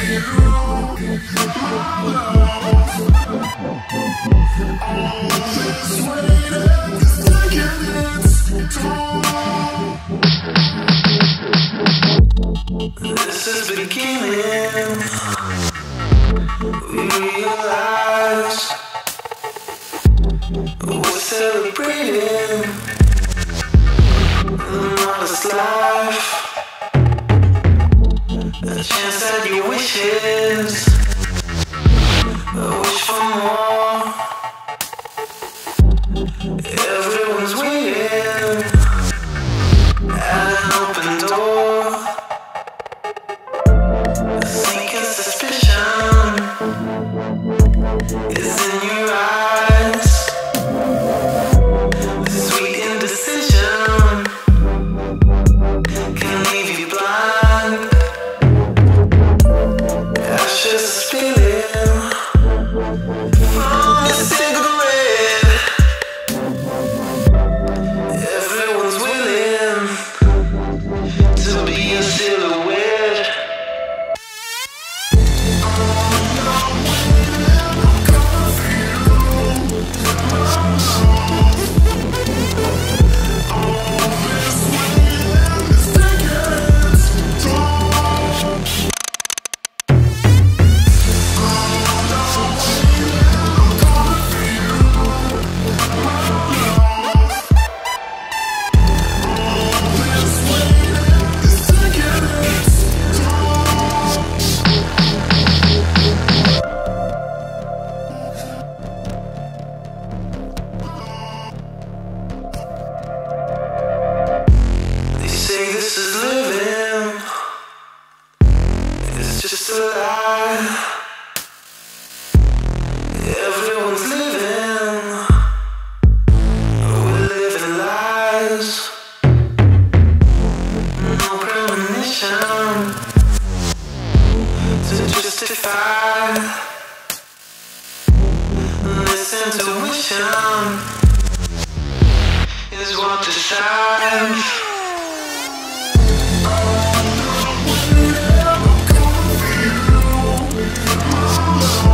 This is beginning. Realize we're celebrating an honest life. A chance at your wishes. A wish for more. Everyone's waiting at an open door. Sinking suspicion is in Ashes spilling listen This intuition Is what decides Oh, no, will never.